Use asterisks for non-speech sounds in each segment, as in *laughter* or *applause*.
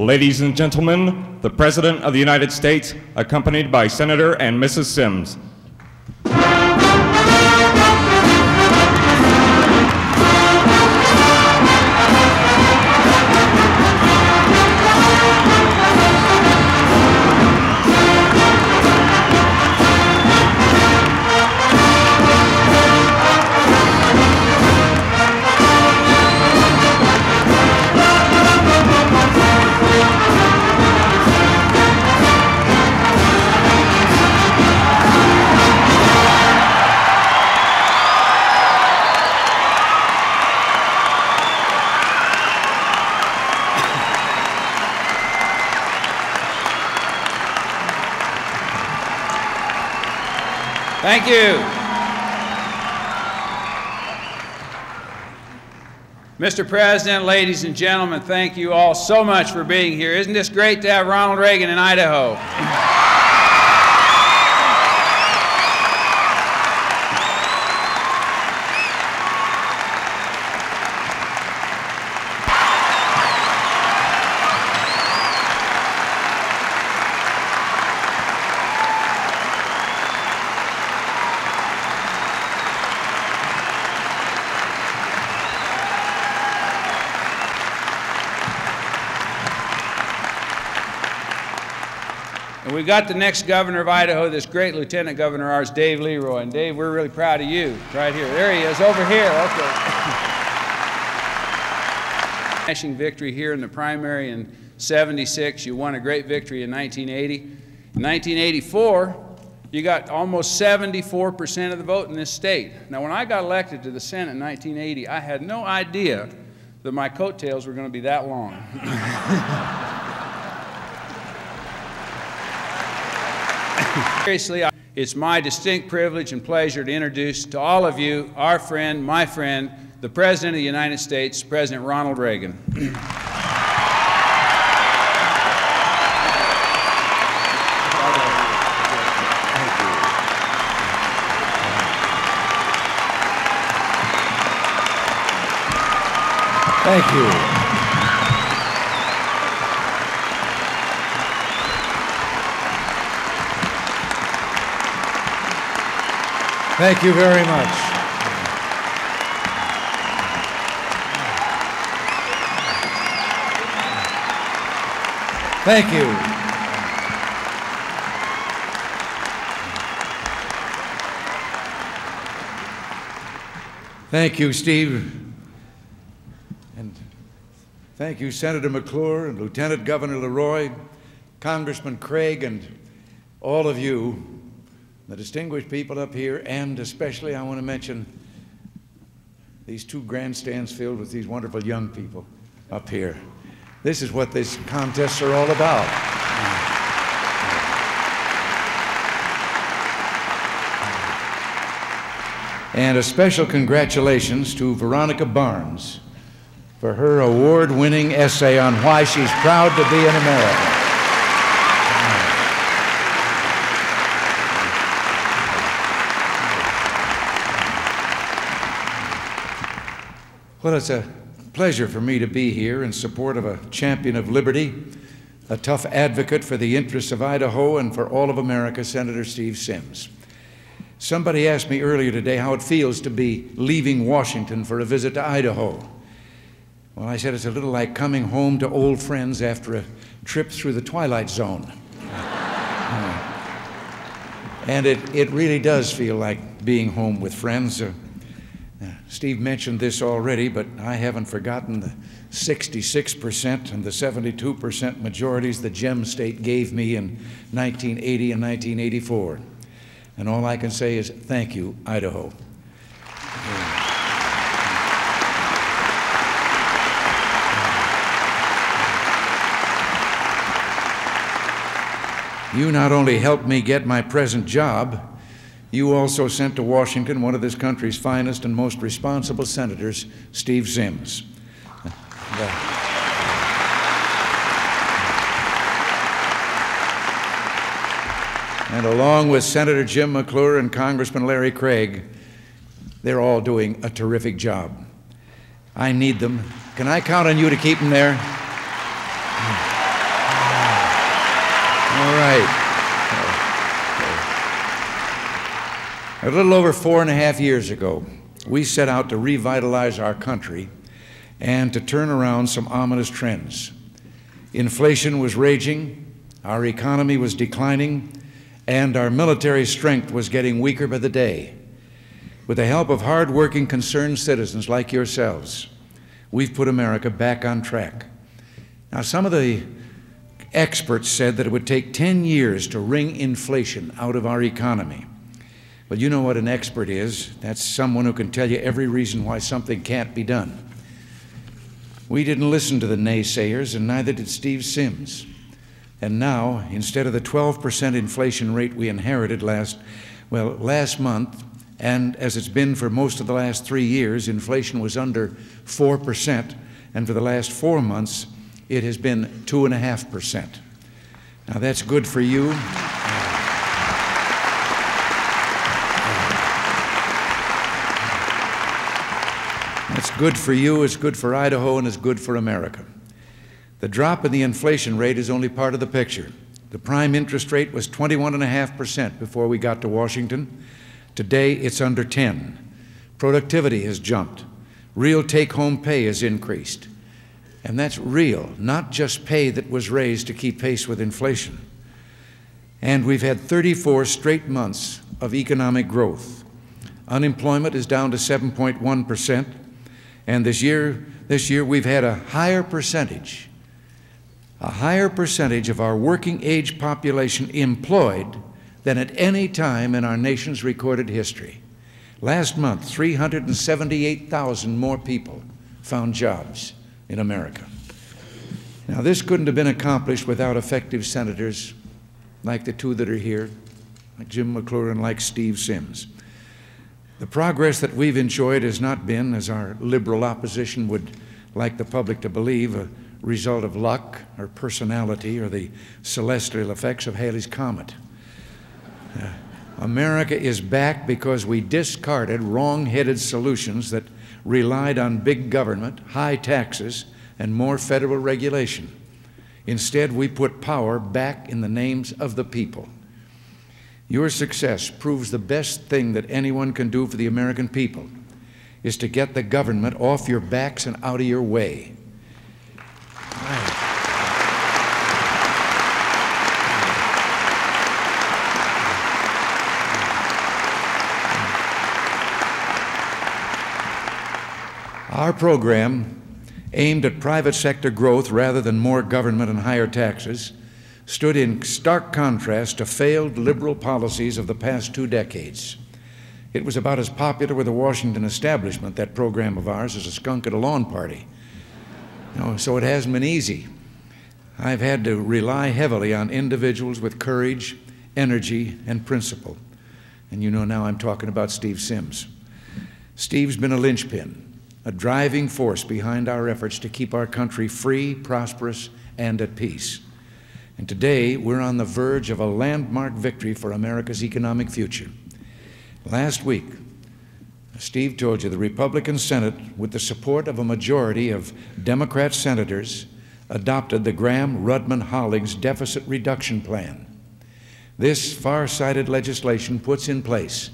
Ladies and gentlemen, the President of the United States, accompanied by Senator and Mrs. Symms. Thank you. Mr. President, ladies and gentlemen, thank you all so much for being here. Isn't this great to have Ronald Reagan in Idaho? *laughs* got the next governor of Idaho, this great lieutenant governor of ours, Dave Leroy. And Dave, we're really proud of you right here. There he is, over here. Okay. *laughs* Smashing victory here in the primary in 76. You won a great victory in 1980. In 1984, you got almost 74% of the vote in this state. Now, when I got elected to the Senate in 1980, I had no idea that my coattails were going to be that long. *laughs* Seriously, it's my distinct privilege and pleasure to introduce to all of you our friend, my friend, the President of the United States, President Ronald Reagan. Thank you. Thank you very much. Thank you. Thank you, Steve. And thank you, Senator McClure and Lieutenant Governor Leroy, Congressman Craig, and all of you, the distinguished people up here, and especially I want to mention these two grandstands filled with these wonderful young people up here. This is what these contests are all about. And a special congratulations to Veronica Barnes for her award winning essay on why she's proud to be an American. Well, it's a pleasure for me to be here in support of a champion of liberty, a tough advocate for the interests of Idaho and for all of America, Senator Steve Symms. Somebody asked me earlier today how it feels to be leaving Washington for a visit to Idaho. Well, I said it's a little like coming home to old friends after a trip through the Twilight Zone. *laughs* and it, it really does feel like being home with friends. Uh, Steve mentioned this already, but I haven't forgotten the 66% and the 72% majorities the Gem State gave me in 1980 and 1984. And all I can say is thank you, Idaho. You not only helped me get my present job, you also sent to Washington one of this country's finest and most responsible senators, Steve Symms. And along with Senator Jim McClure and Congressman Larry Craig, they're all doing a terrific job. I need them. Can I count on you to keep them there? A little over four and a half years ago, we set out to revitalize our country and to turn around some ominous trends. Inflation was raging, our economy was declining, and our military strength was getting weaker by the day. With the help of hard-working, concerned citizens like yourselves, we've put America back on track. Now, some of the experts said that it would take 10 years to wring inflation out of our economy. Well, you know what an expert is. That's someone who can tell you every reason why something can't be done. We didn't listen to the naysayers, and neither did Steve Symms. And now, instead of the 12% inflation rate we inherited last, well, last month, and as it's been for most of the last three years, inflation was under 4%, and for the last four months, it has been 2.5%. Now, that's good for you. It's good for you, it's good for Idaho, and it's good for America. The drop in the inflation rate is only part of the picture. The prime interest rate was 21.5% before we got to Washington. Today, it's under 10. Productivity has jumped. Real take-home pay has increased. And that's real, not just pay that was raised to keep pace with inflation. And we've had 34 straight months of economic growth. Unemployment is down to 7.1 percent. And this year, this year we've had a higher percentage, a higher percentage of our working age population employed than at any time in our nation's recorded history. Last month, 378,000 more people found jobs in America. Now, this couldn't have been accomplished without effective senators like the two that are here, like Jim McClure and like Steve Symms. The progress that we've enjoyed has not been, as our liberal opposition would like the public to believe, a result of luck or personality or the celestial effects of Halley's Comet. Uh, America is back because we discarded wrong headed solutions that relied on big government, high taxes, and more federal regulation. Instead, we put power back in the names of the people. Your success proves the best thing that anyone can do for the American people is to get the government off your backs and out of your way. Our program, aimed at private sector growth rather than more government and higher taxes, stood in stark contrast to failed liberal policies of the past two decades. It was about as popular with the Washington establishment, that program of ours, as a skunk at a lawn party. You know, so it hasn't been easy. I've had to rely heavily on individuals with courage, energy, and principle. And you know now I'm talking about Steve Symms. Steve's been a linchpin, a driving force behind our efforts to keep our country free, prosperous, and at peace. And today, we're on the verge of a landmark victory for America's economic future. Last week, Steve told you the Republican Senate, with the support of a majority of Democrat senators, adopted the Gramm Rudman Hollings Deficit Reduction Plan. This far sighted legislation puts in place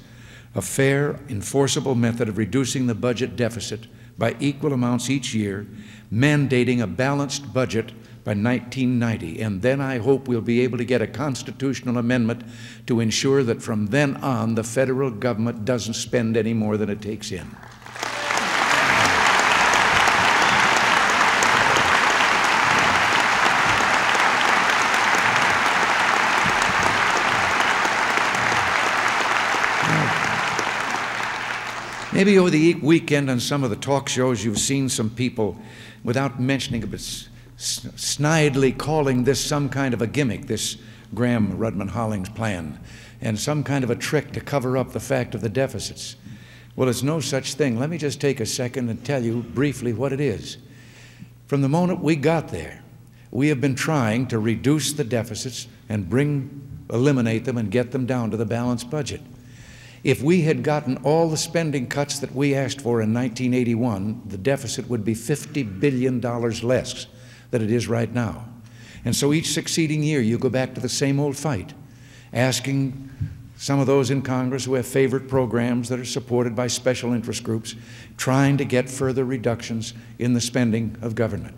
a fair, enforceable method of reducing the budget deficit by equal amounts each year, mandating a balanced budget by 1990. And then I hope we'll be able to get a constitutional amendment to ensure that from then on the federal government doesn't spend any more than it takes in. Maybe over the weekend on some of the talk shows, you've seen some people, without mentioning it, snidely calling this some kind of a gimmick, this Gramm Rudman Hollings plan, and some kind of a trick to cover up the fact of the deficits. Well, it's no such thing. Let me just take a second and tell you briefly what it is. From the moment we got there, we have been trying to reduce the deficits and bring, eliminate them and get them down to the balanced budget. If we had gotten all the spending cuts that we asked for in 1981, the deficit would be $50 billion less than it is right now. And so each succeeding year, you go back to the same old fight, asking some of those in Congress who have favorite programs that are supported by special interest groups, trying to get further reductions in the spending of government.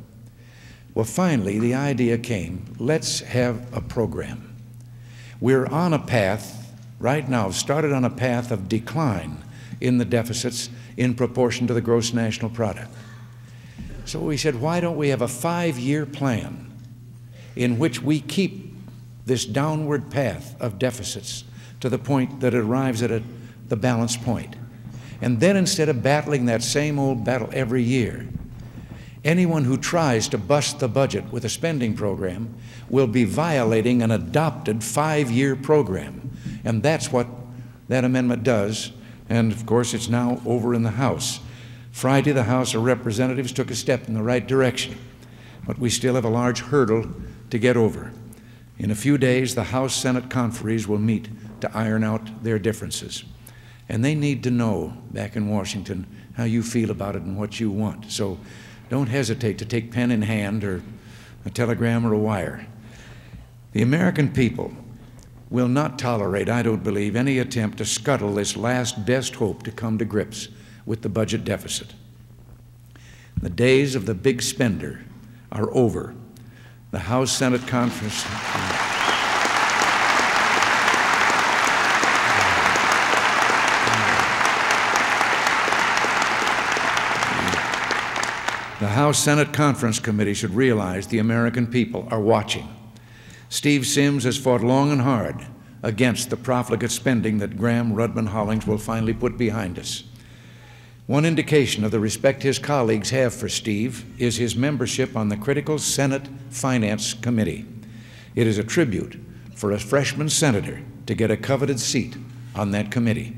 Well, finally, the idea came let's have a program. We're on a path right now, started on a path of decline in the deficits in proportion to the gross national product. So we said, why don't we have a five year plan in which we keep this downward path of deficits to the point that it arrives at a, the balance point? And then instead of battling that same old battle every year, anyone who tries to bust the budget with a spending program will be violating an adopted five year program. And that's what that amendment does. And of course, it's now over in the House. Friday, the House of Representatives took a step in the right direction, but we still have a large hurdle to get over. In a few days, the House Senate conferees will meet to iron out their differences. And they need to know back in Washington how you feel about it and what you want. So don't hesitate to take pen in hand or a telegram or a wire. The American people will not tolerate, I don't believe, any attempt to scuttle this last best hope to come to grips with the budget deficit. The days of the big spender are over. The House Senate conference. The House Senate Conference Committee should realize the American people are watching. Steve Symms has fought long and hard against the profligate spending that Gramm Rudman Hollings will finally put behind us. One indication of the respect his colleagues have for Steve is his membership on the critical Senate Finance Committee. It is a tribute for a freshman senator to get a coveted seat on that committee.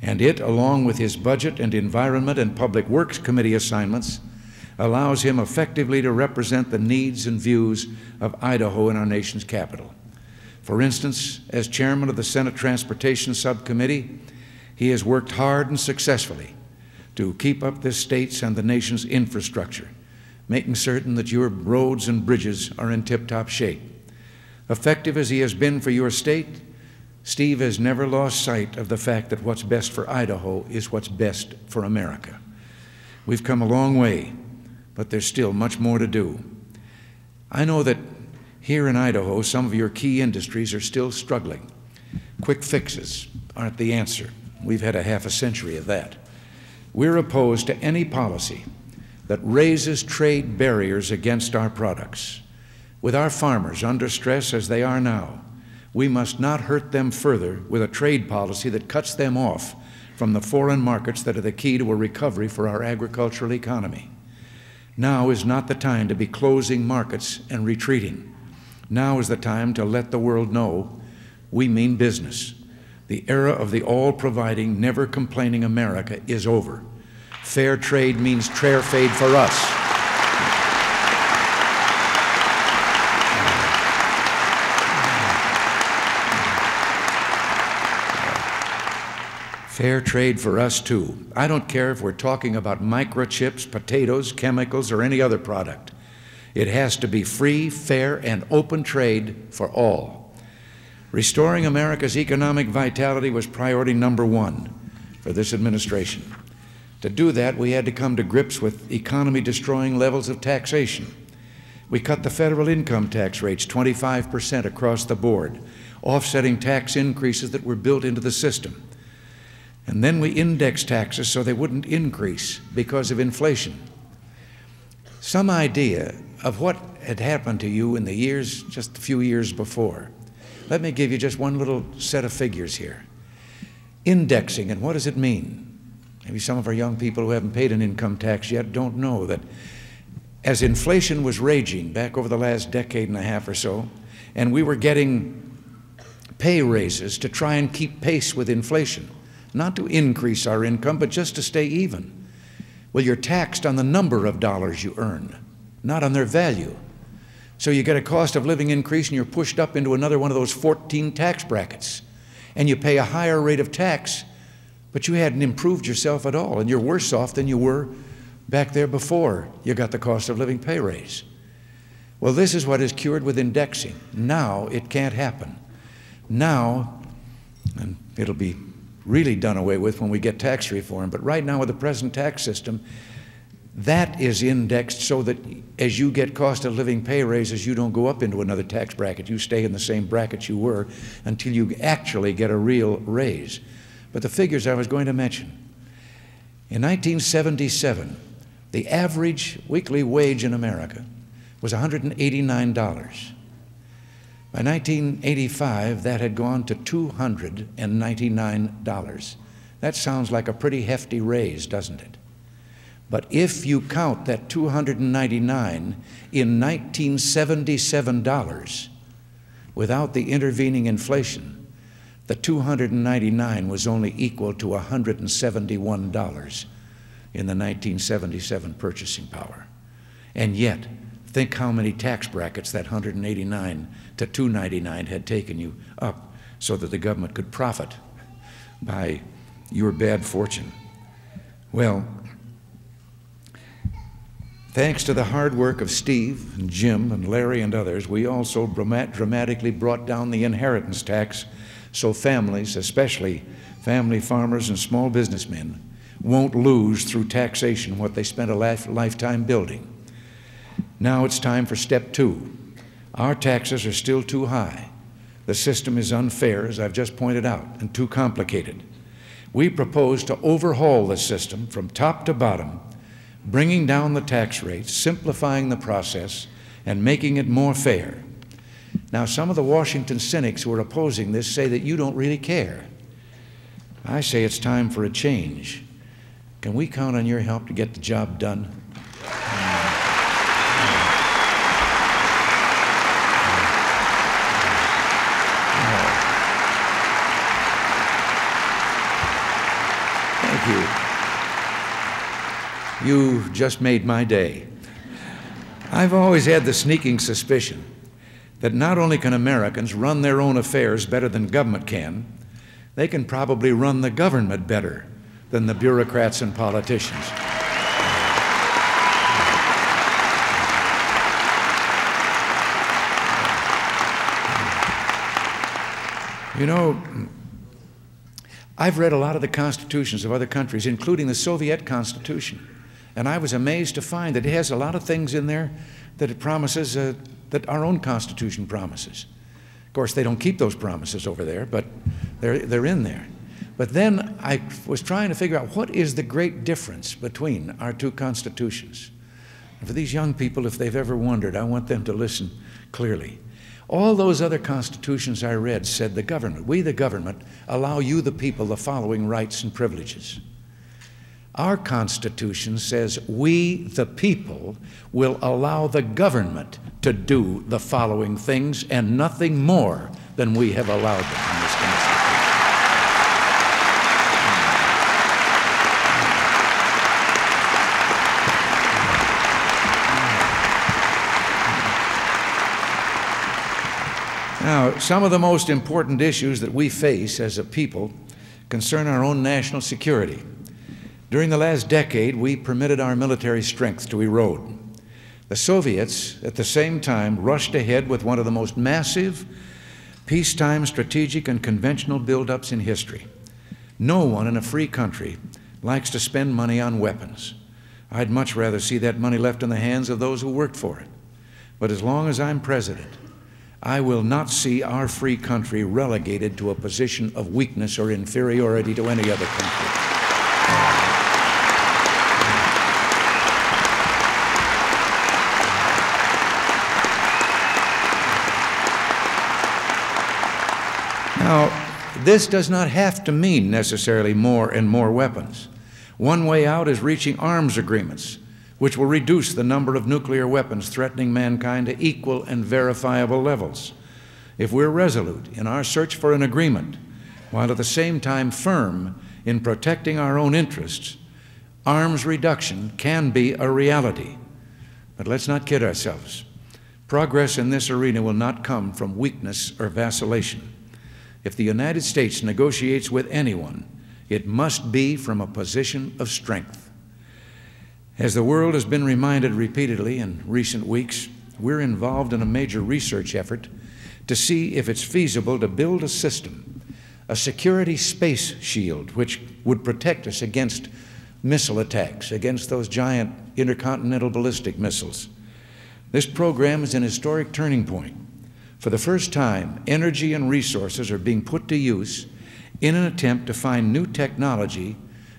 And it, along with his Budget and Environment and Public Works Committee assignments, allows him effectively to represent the needs and views of Idaho in our nation's capital. For instance, as chairman of the Senate Transportation Subcommittee, he has worked hard and successfully to keep up this state's and the nation's infrastructure, making certain that your roads and bridges are in tip top shape. Effective as he has been for your state, Steve has never lost sight of the fact that what's best for Idaho is what's best for America. We've come a long way but there's still much more to do. I know that here in Idaho, some of your key industries are still struggling. Quick fixes aren't the answer. We've had a half a century of that. We're opposed to any policy that raises trade barriers against our products. With our farmers under stress as they are now, we must not hurt them further with a trade policy that cuts them off from the foreign markets that are the key to a recovery for our agricultural economy. Now is not the time to be closing markets and retreating. Now is the time to let the world know we mean business. The era of the all providing, never complaining America is over. Fair trade means fair fade for us. Fair trade for us too. I don't care if we're talking about microchips, potatoes, chemicals, or any other product. It has to be free, fair, and open trade for all. Restoring America's economic vitality was priority number one for this administration. To do that, we had to come to grips with economy destroying levels of taxation. We cut the federal income tax rates 25% across the board, offsetting tax increases that were built into the system. And then we indexed taxes so they wouldn't increase because of inflation. Some idea of what had happened to you in the years, just a few years before. Let me give you just one little set of figures here. Indexing, and what does it mean? Maybe some of our young people who haven't paid an income tax yet don't know that as inflation was raging back over the last decade and a half or so, and we were getting pay raises to try and keep pace with inflation, not to increase our income, but just to stay even. Well, you're taxed on the number of dollars you earn, not on their value. So you get a cost of living increase and you're pushed up into another one of those 14 tax brackets. And you pay a higher rate of tax, but you hadn't improved yourself at all. And you're worse off than you were back there before you got the cost of living pay raise. Well, this is what is cured with indexing. Now it can't happen. Now, and it'll be really done away with when we get tax reform, but right now with the present tax system, that is indexed so that as you get cost of living pay raises, you don't go up into another tax bracket. You stay in the same bracket you were until you actually get a real raise. But the figures I was going to mention in 1977, the average weekly wage in America was $189. By 1985, that had gone to $299. That sounds like a pretty hefty raise, doesn't it? But if you count that 299 in 1977 dollars without the intervening inflation, the 299 was only equal to $171 in the 1977 purchasing power. And yet, think how many tax brackets that 189 to 299 had taken you up so that the government could profit by your bad fortune. Well, Thanks to the hard work of Steve and Jim and Larry and others, we also dramatically brought down the inheritance tax so families, especially family farmers and small businessmen, won't lose through taxation what they spent a life, lifetime building. Now it's time for step two. Our taxes are still too high. The system is unfair, as I've just pointed out, and too complicated. We propose to overhaul the system from top to bottom bringing down the tax rates, simplifying the process, and making it more fair. Now, some of the Washington cynics who are opposing this say that you don't really care. I say it's time for a change. Can we count on your help to get the job done? You just made my day. I've always had the sneaking suspicion that not only can Americans run their own affairs better than government can, they can probably run the government better than the bureaucrats and politicians. You know, I've read a lot of the constitutions of other countries, including the Soviet Constitution. And I was amazed to find that it has a lot of things in there that it promises uh, that our own Constitution promises. Of course, they don't keep those promises over there, but they're, they're in there. But then I was trying to figure out what is the great difference between our two constitutions. And for these young people, if they've ever wondered, I want them to listen clearly. All those other constitutions I read said the government, we the government, allow you the people the following rights and privileges. Our Constitution says we, the people, will allow the government to do the following things and nothing more than we have allowed them in this Constitution. Now, some of the most important issues that we face as a people concern our own national security. During the last decade, we permitted our military strength to erode. The Soviets, at the same time, rushed ahead with one of the most massive peacetime strategic and conventional buildups in history. No one in a free country likes to spend money on weapons. I'd much rather see that money left in the hands of those who worked for it. But as long as I'm president, I will not see our free country relegated to a position of weakness or inferiority to any other country. Now, this does not have to mean necessarily more and more weapons. One way out is reaching arms agreements, which will reduce the number of nuclear weapons threatening mankind to equal and verifiable levels. If we're resolute in our search for an agreement, while at the same time firm in protecting our own interests, arms reduction can be a reality. But let's not kid ourselves. Progress in this arena will not come from weakness or vacillation. If the United States negotiates with anyone, it must be from a position of strength. As the world has been reminded repeatedly in recent weeks, we're involved in a major research effort to see if it's feasible to build a system, a security space shield, which would protect us against missile attacks, against those giant intercontinental ballistic missiles. This program is an historic turning point. For the first time, energy and resources are being put to use in an attempt to find new technology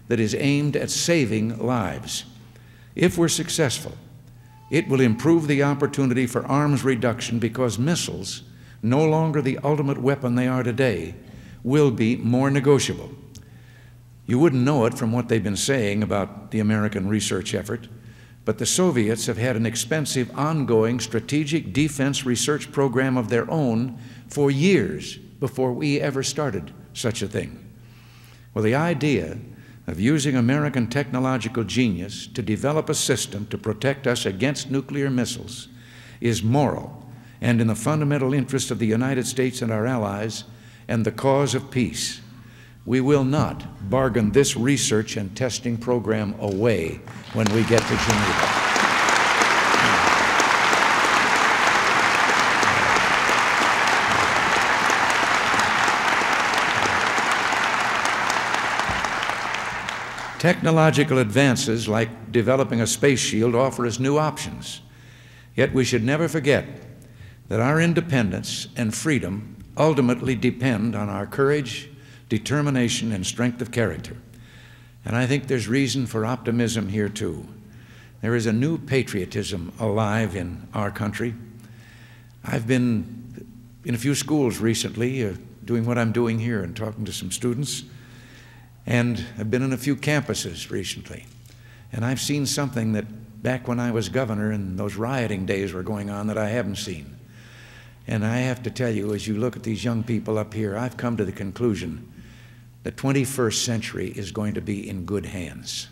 that is aimed at saving lives. If we're successful, it will improve the opportunity for arms reduction because missiles, no longer the ultimate weapon they are today, will be more negotiable. You wouldn't know it from what they've been saying about the American research effort, but the Soviets have had an expensive ongoing strategic defense research program of their own for years before we ever started such a thing. Well, the idea of using American technological genius to develop a system to protect us against nuclear missiles is moral and in the fundamental interest of the United States and our allies and the cause of peace. We will not bargain this research and testing program away when we get to Geneva. Technological advances like developing a space shield offer us new options. Yet we should never forget that our independence and freedom ultimately depend on our courage, determination, and strength of character. And I think there's reason for optimism here, too. There is a new patriotism alive in our country. I've been in a few schools recently uh, doing what I'm doing here and talking to some students. And I've been in a few campuses recently. And I've seen something that back when I was governor and those rioting days were going on that I haven't seen. And I have to tell you, as you look at these young people up here, I've come to the conclusion the 21st century is going to be in good hands.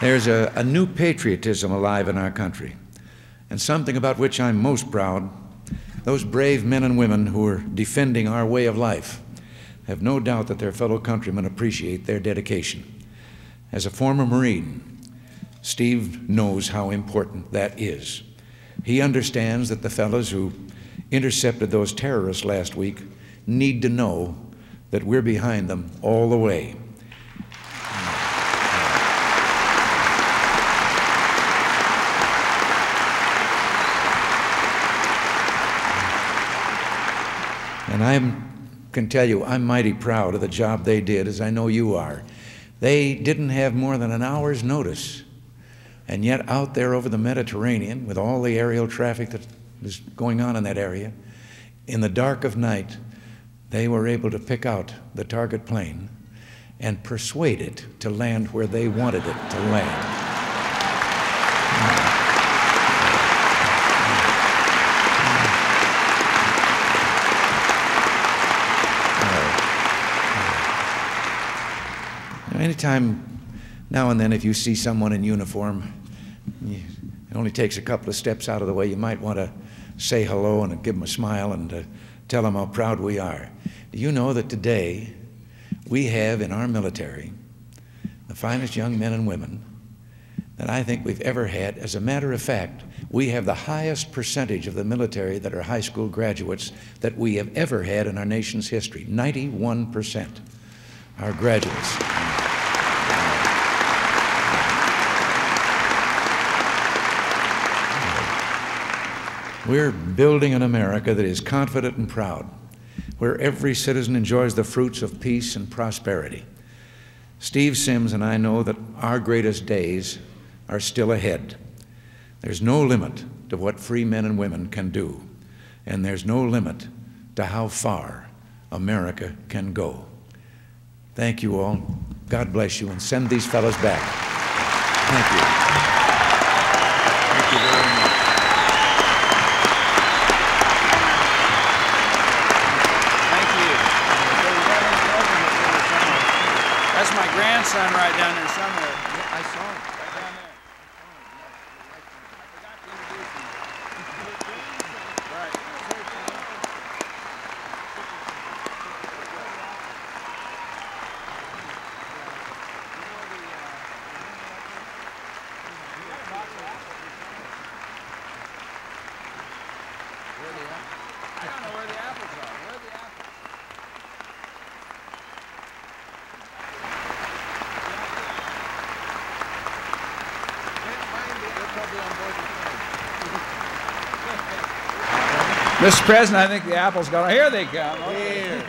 There's a, a, new patriotism alive in our country, and something about which I'm most proud. Those brave men and women who are defending our way of life have no doubt that their fellow countrymen appreciate their dedication. As a former Marine, Steve knows how important that is. He understands that the fellows who intercepted those terrorists last week need to know that we're behind them all the way. And I can tell you, I'm mighty proud of the job they did, as I know you are. They didn't have more than an hour's notice. And yet, out there over the Mediterranean, with all the aerial traffic that was going on in that area, in the dark of night, they were able to pick out the target plane and persuade it to land where they wanted it to land. Anytime now and then, if you see someone in uniform, it only takes a couple of steps out of the way, you might want to say hello and give them a smile and uh, tell them how proud we are. Do you know that today we have in our military the finest young men and women that I think we've ever had? As a matter of fact, we have the highest percentage of the military that are high school graduates that we have ever had in our nation's history 91% are graduates. We're building an America that is confident and proud, where every citizen enjoys the fruits of peace and prosperity. Steve Symms and I know that our greatest days are still ahead. There's no limit to what free men and women can do, and there's no limit to how far America can go. Thank you all. God bless you, and send these fellows back. Thank you. Thank you very much. grandson right down there somewhere. I saw him right down there. Mr. President, I think the apple's gone. Here they come. Here.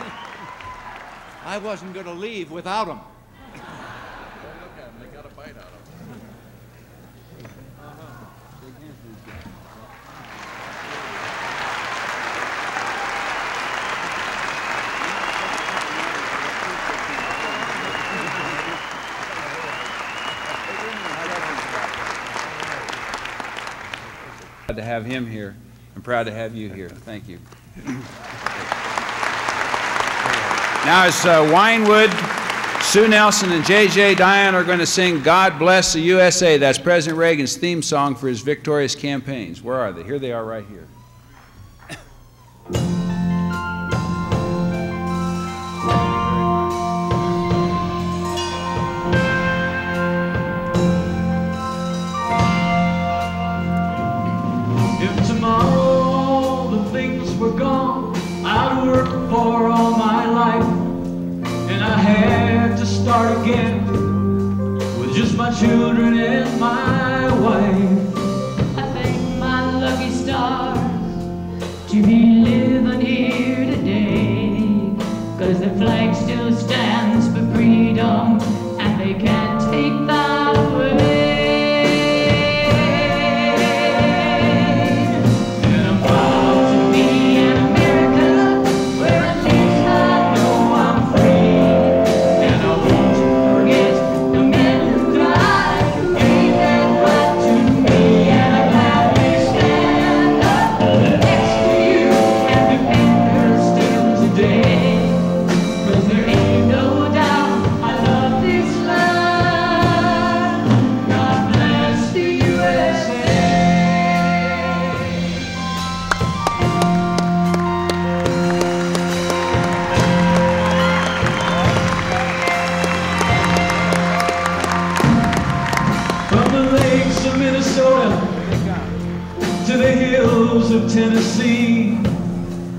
I wasn't going to leave without them. To have him here. I'm proud to have you here. Thank you. Now, as uh, Winewood, Sue Nelson, and J.J. Diane are going to sing God Bless the USA. That's President Reagan's theme song for his victorious campaigns. Where are they? Here they are right here. Flag still stands for freedom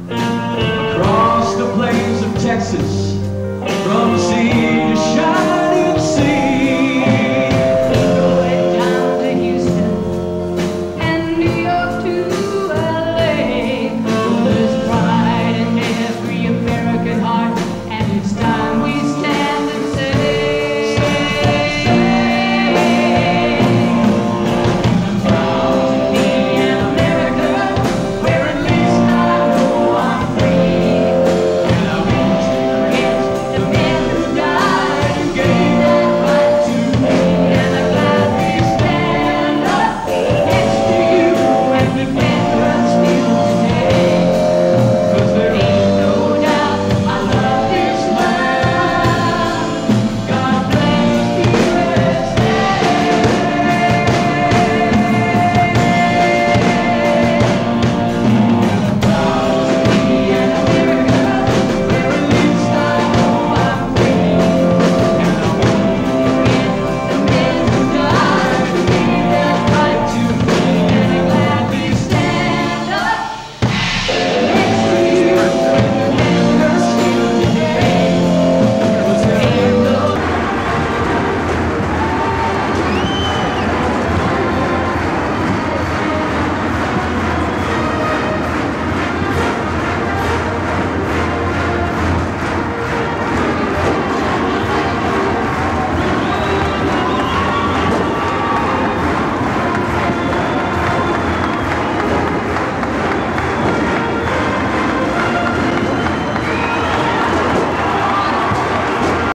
across the plains of Texas, from sea to shining